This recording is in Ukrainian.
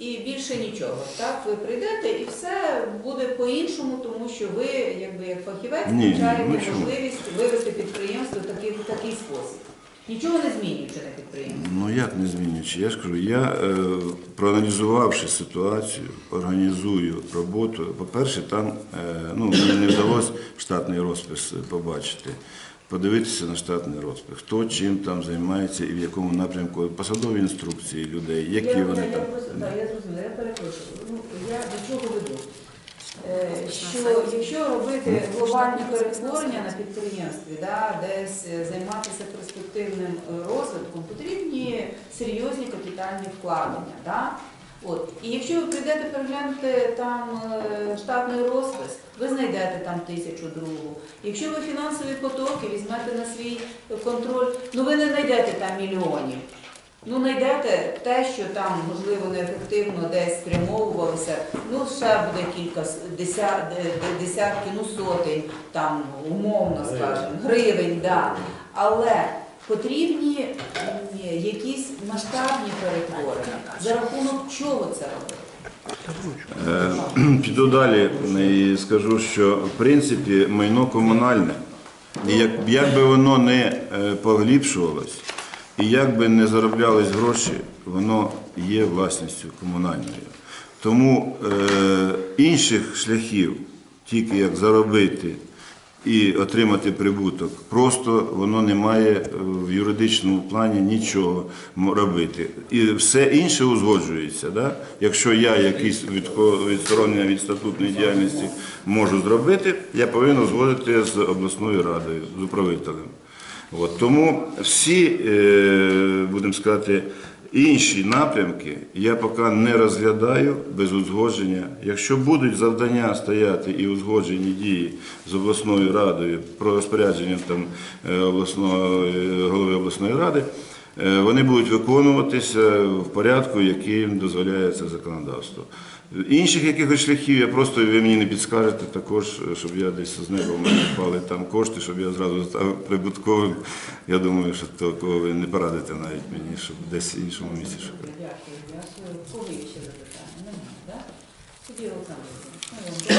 і більше нічого. Так, ви прийдете і все буде по-іншому, тому що ви, якби як фахівець, Ні, включаєте ну чому? можливість вивести підприємство в такий, в такий спосіб. Нічого не змінюючи на підприємстві. Ну як не змінюючи? Я ж кажу, я е, проаналізувавши ситуацію, організую роботу. По-перше, там е, ну, мені не вдалося штатний розпис побачити. Подивитися на штатний розпис, хто чим там займається і в якому напрямку, посадові інструкції людей, які я, вони я, там. Я, просто, да, я зрозуміла, я перепрошую. Ну, я до чого веду? Е, Що якщо робити глобальні перетворення на підприємстві, да, десь е, займатися перспективним е, розвитком, потрібні серйозні капітальні вкладення. Да? От. І якщо ви прийдете переглянути там е, штатний розпис, ви знайдете там тисячу другу. Якщо ви фінансові потоки візьмете на свій контроль, ну ви не знайдете там мільйонів. Ну, знайдете те, що там, можливо, неефективно десь спрямовувалося, ну, ще буде кілька, десятки, ну, сотень, там, умовно скажемо, гривень, да. Але потрібні якісь масштабні перетворення. За рахунок чого це робити? Е, Піду далі і скажу, що в принципі майно комунальне, і як, як би воно не е, поглибшувалось, і як би не зароблялись гроші, воно є власністю комунальною. Тому е, інших шляхів, тільки як заробити і отримати прибуток, просто воно не має е, в юридичному плані нічого робити. І все інше узгоджується. Да? Якщо я якісь відсторонення від статутної діяльності можу зробити, я повинен узгодити з обласною радою, з управителем. От, тому всі, е, будемо сказати, інші напрямки я поки не розглядаю без узгодження. Якщо будуть завдання стояти і узгоджені дії з обласною радою про розпорядження там, е, обласного, е, голови обласної ради, вони будуть виконуватися в порядку, який їм дозволяє це законодавство. Інших якихось шляхів я просто ви мені не підскажете також, щоб я десь з неба в мене впали там кошти, щоб я зразу став прибутковим. Я думаю, що такого ви не порадите навіть мені, щоб десь в іншому місці шукати. Дякую. Дякую. Кого є ще запитання? Немає, так? Тоді Олександр,